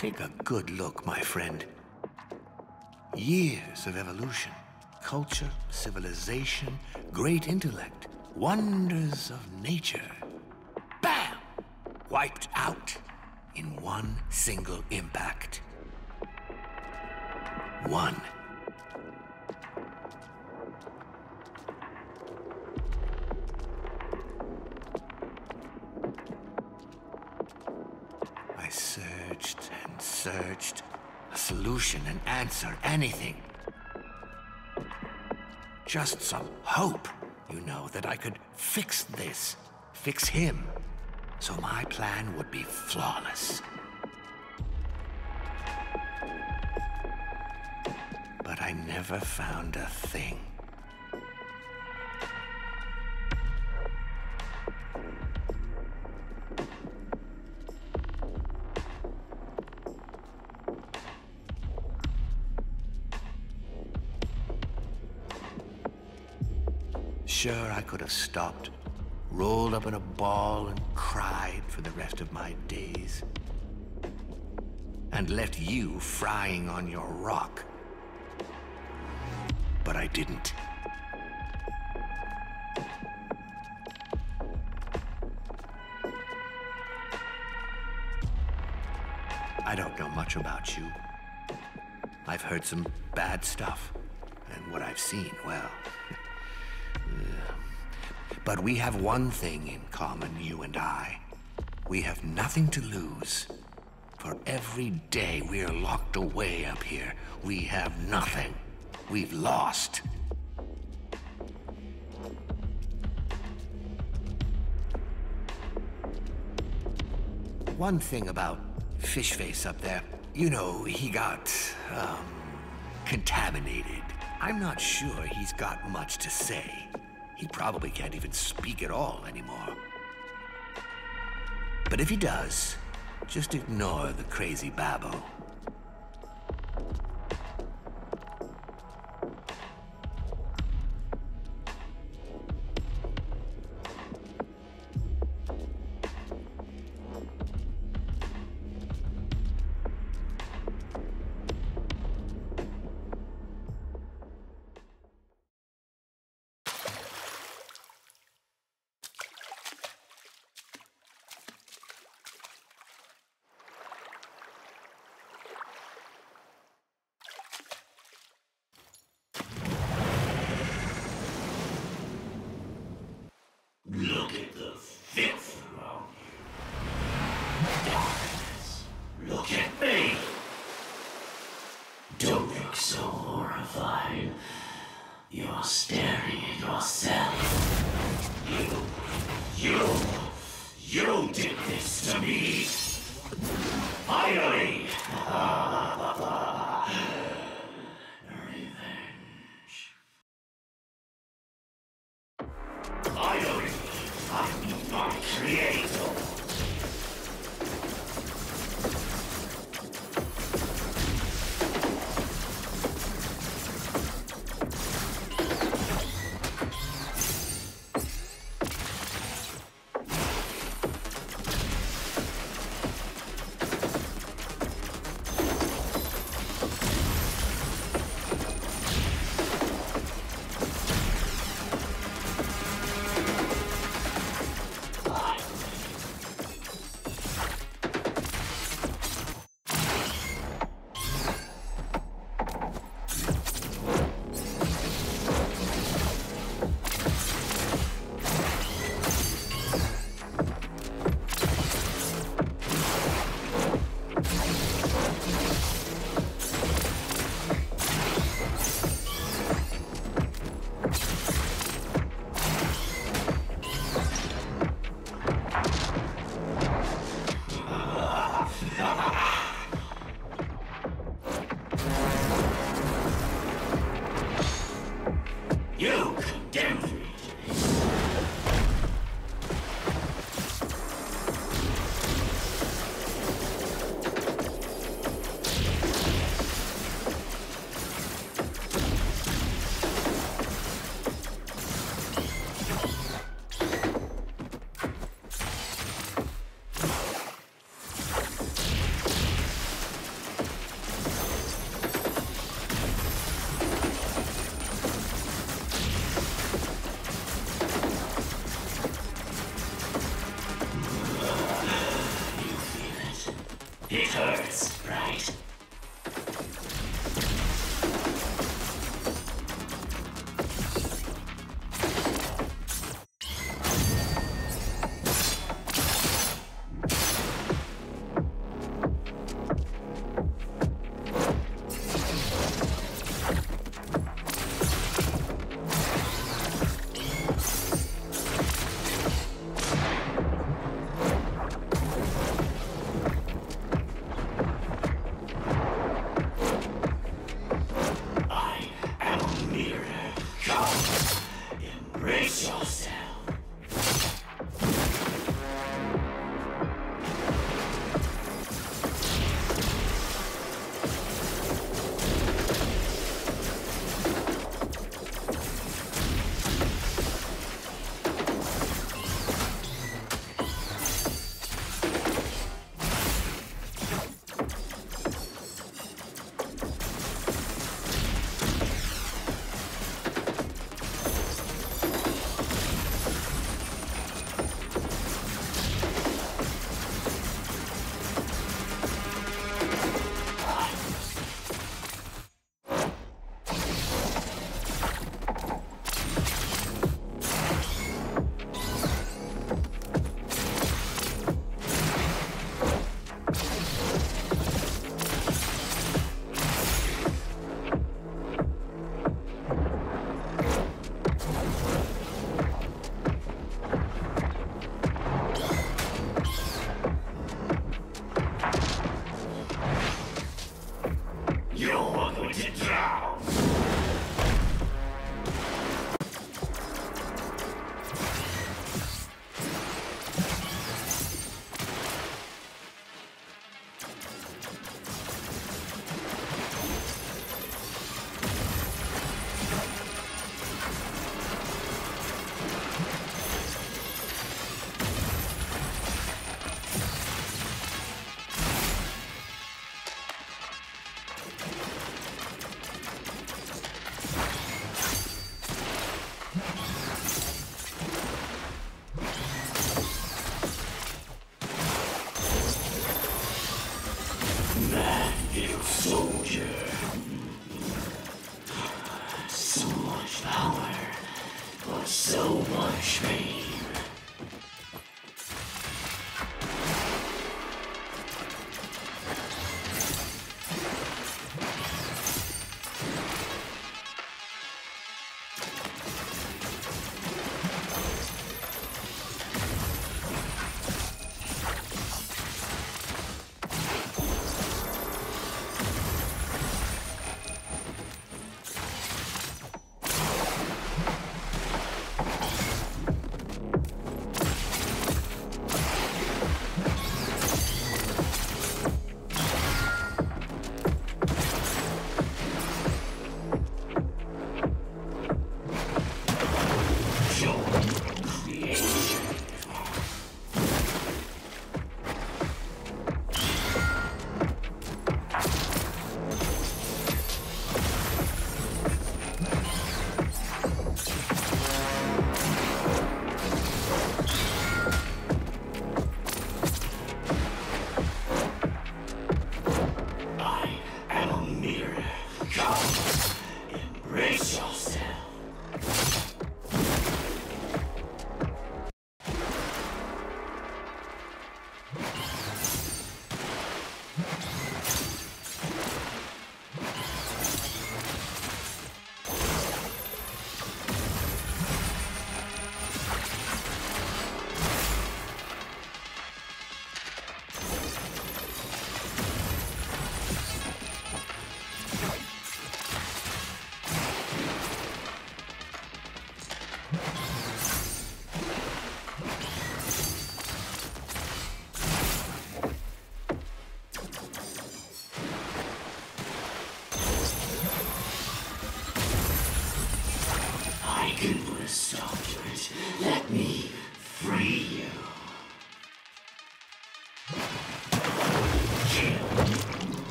Take a good look, my friend. Years of evolution, culture, civilization, great intellect, wonders of nature. Bam! Wiped out in one single impact. One. A solution, an answer, anything. Just some hope, you know, that I could fix this, fix him, so my plan would be flawless. But I never found a thing. Sure, I could have stopped, rolled up in a ball, and cried for the rest of my days. And left you frying on your rock. But I didn't. I don't know much about you. I've heard some bad stuff. And what I've seen, well. But we have one thing in common, you and I. We have nothing to lose. For every day we are locked away up here, we have nothing. We've lost. One thing about Fishface up there, you know, he got, um, contaminated. I'm not sure he's got much to say. He probably can't even speak at all anymore. But if he does, just ignore the crazy babble.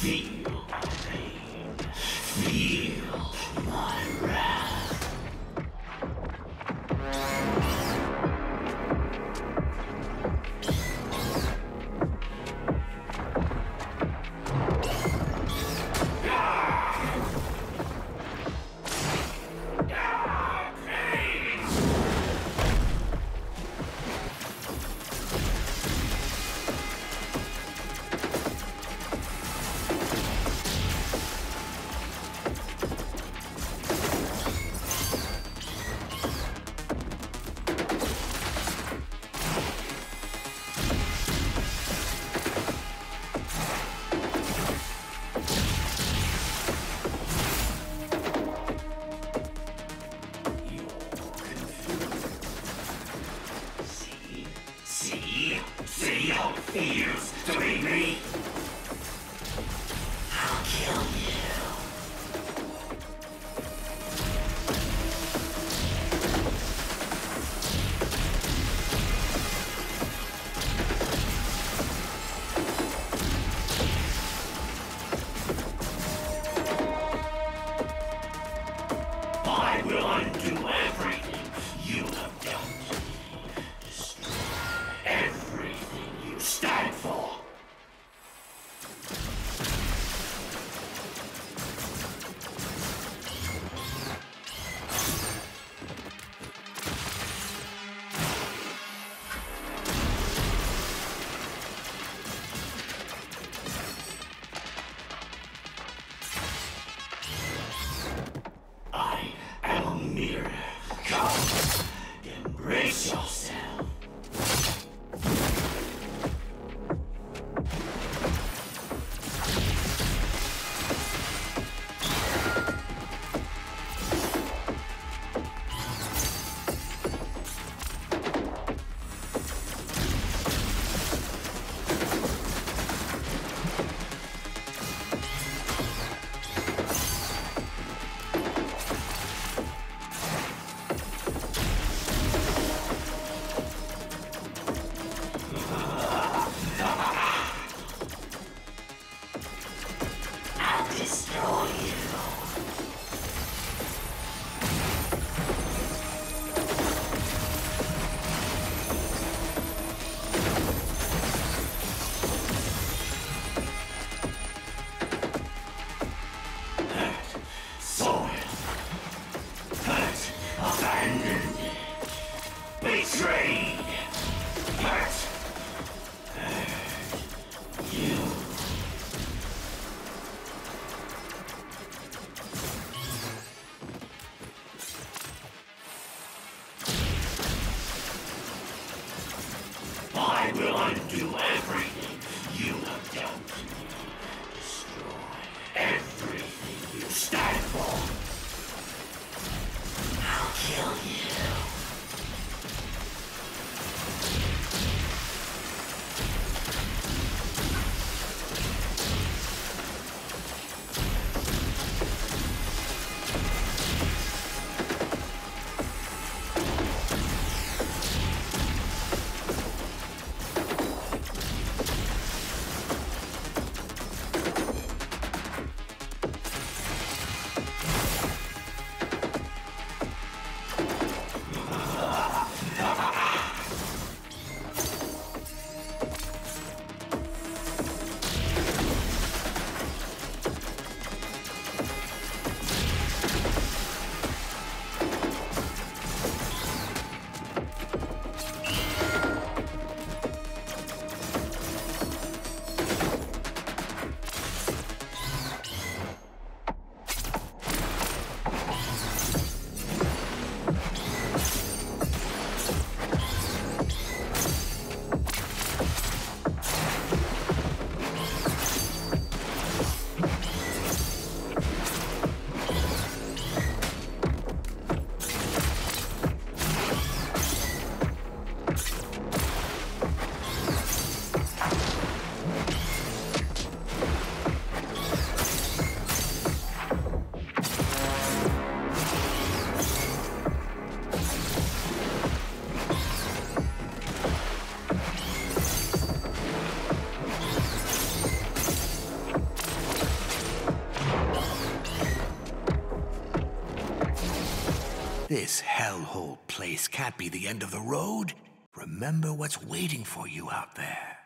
Feel I will place can't be the end of the road. Remember what's waiting for you out there.